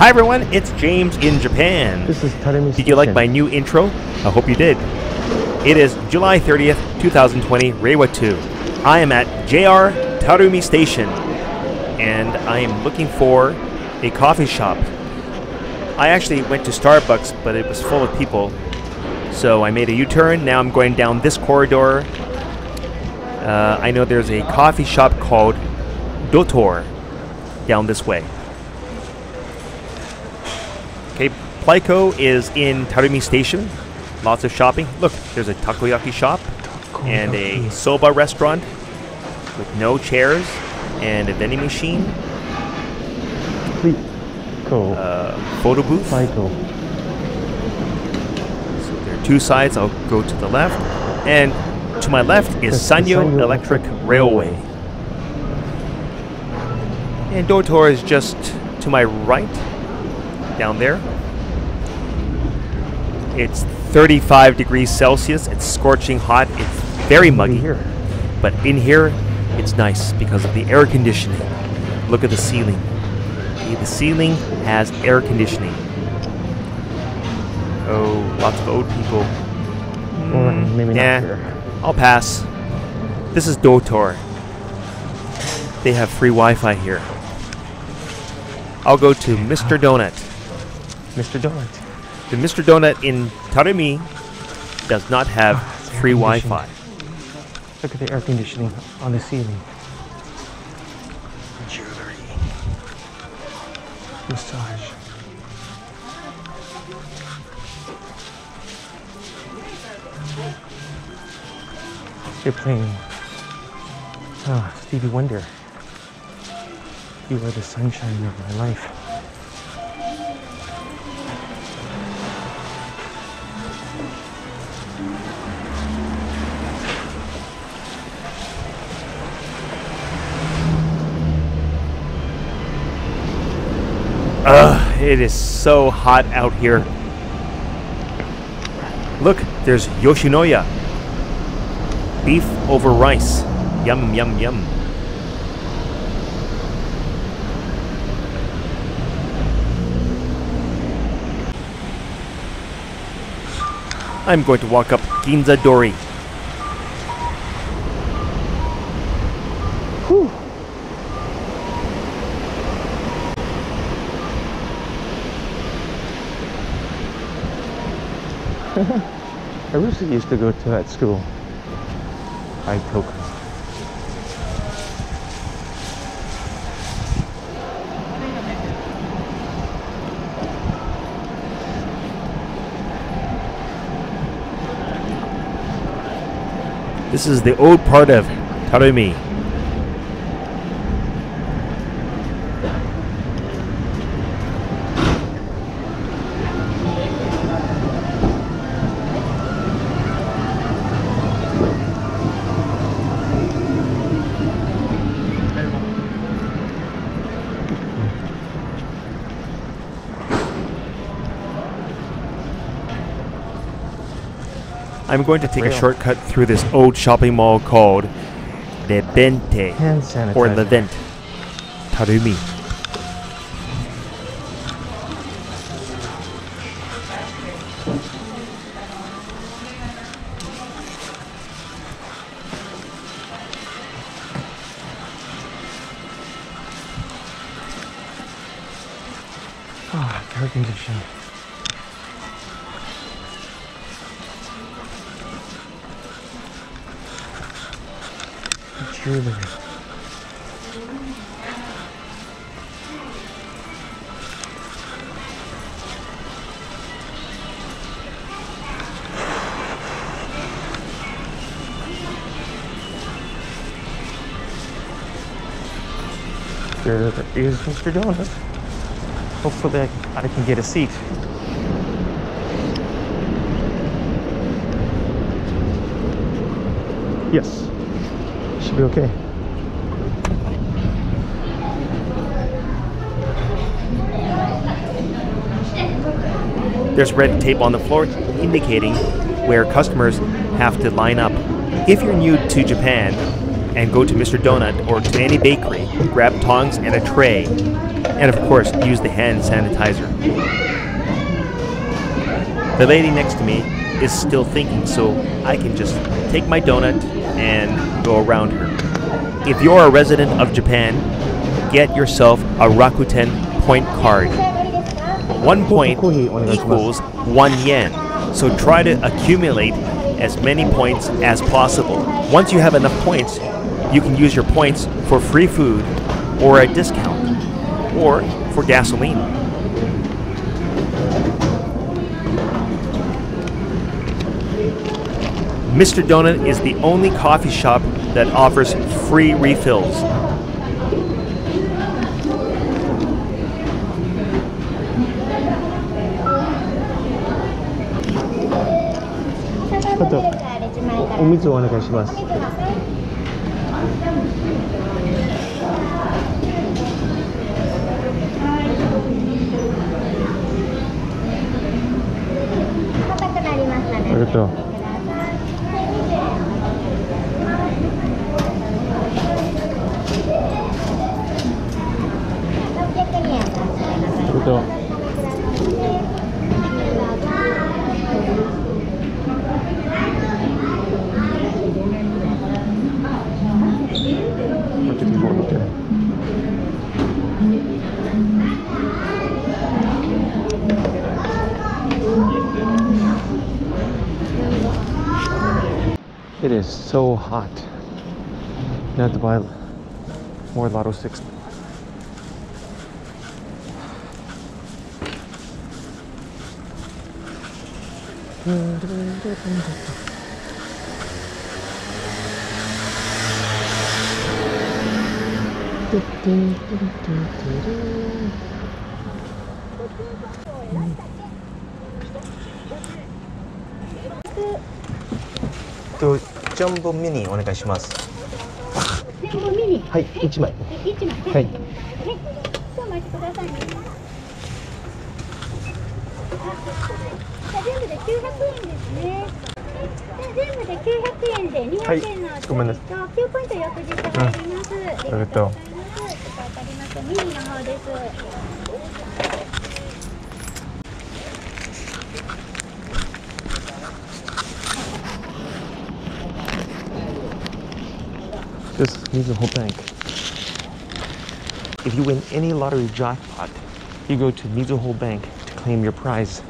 Hi everyone, it's James in Japan. This is Tarumi Did you like my new intro? I hope you did. It is July 30th, 2020, Reiwa 2. I am at JR Tarumi Station and I am looking for a coffee shop. I actually went to Starbucks, but it was full of people. So I made a U turn. Now I'm going down this corridor. Uh, I know there's a coffee shop called Doutor down this way. Okay, Prico is in Tarumi Station. Lots of shopping. Look, there's a takoyaki shop and a soba restaurant with no chairs and a vending machine, Complete. Go. uh, photo booth. Psycho. So there are two sides. I'll go to the left. And to my left is Sanyo Electric Electric Railway. And Doutor is just to my right, down there. It's 35 degrees Celsius. It's scorching hot. It's very muggy. Here. But in here, it's nice because of the air conditioning. Look at the ceiling. See, The ceiling has air conditioning. Oh, lots of old people. Mm, maybe nah, not here. I'll pass. This is Doutor. They have free Wi-Fi here. I'll go to Mr. Donut. Mr. Donut. The Mr. Donut in Tarumi does not have it's free air Wi-Fi. Look at the air conditioning on the ceiling. Jewelry. Massage. They're playing ah, Stevie Wonder. You are the sunshine of my life. It is so hot out here. Look, there's Yoshinoya. Beef over rice. Yum, yum, yum. I'm going to walk up Ginza Dori. Whew. Arusa used to go to that school. Aitoka. This is the old part of Tarumi. I'm going to take a shortcut through this old shopping mall called Le Bente Hand sanitizer. or Le Vent. Tarumi. Ah, air conditioning. Jewelry. There is Mr. Donut. Hopefully I can get a seat. Yes. Should be okay. There's red tape on the floor indicating where customers have to line up. If you're new to Japan and go to Mr. Donut or to any bakery, grab tongs and a tray And of course, use the hand sanitizer. The lady next to me is still thinking, so I can just take my donut and go around her. If you're a resident of Japan, get yourself a Rakuten point card. One point equals one yen, so try to accumulate as many points as possible. Once you have enough points, you can use your points for free food or a discount or for gasoline. Mr. Donut is the only coffee shop that offers free refills. 그렇죠. It is so hot. Now to buy more Lotto 6. to ジャンボミニお願いします。全部ミニ？はい、1枚。一枚はい。はい。お待ちくださいね。全部で900円ですね。じゃあ全部で900円で200円のはいごめんなさいと9ポイント翌日入ります。ありがとうわかりました。ミニの方です。This needs a whole bank. If you win any lottery jackpot, you go to Mizuho Bank to claim your prize.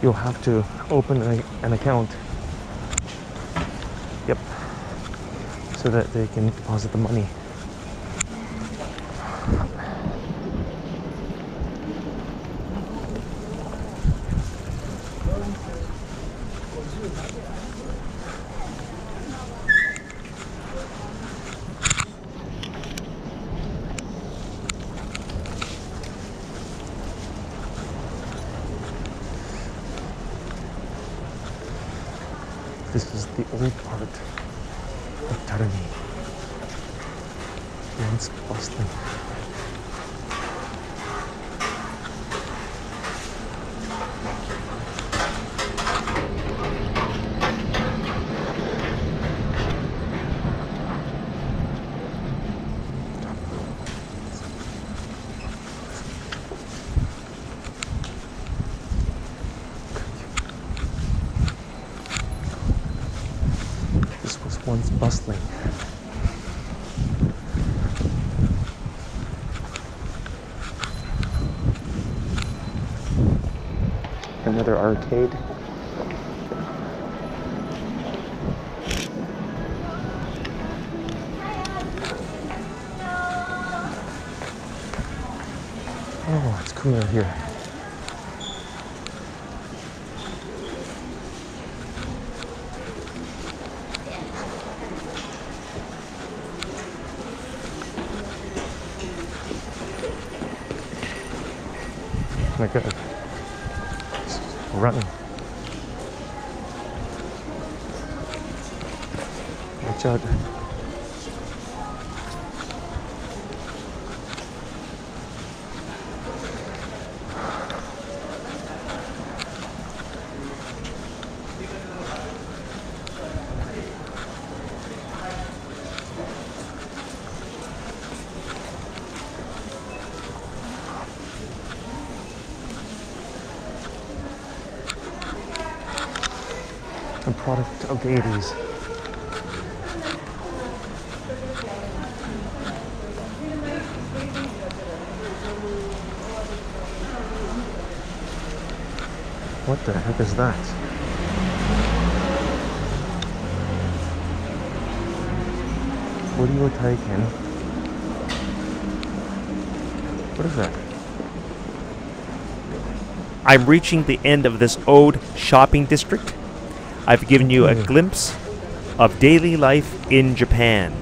You'll have to open a- an account. Yep. So that they can deposit the money. This is the old part of Tarumi. Once bustling. Was bustling. Another arcade. Oh, it's cooler here. God. Running. Watch out. Product of the 80s. What the heck is that? What are you taking? What is that? I'm reaching the end of this old shopping district. I've given you a Hmm. glimpse of daily life in Japan.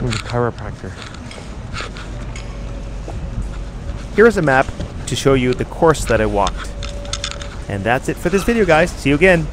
I'm the chiropractor. Here's a map to show you the course that I walked. And that's it for this video, guys. See you again.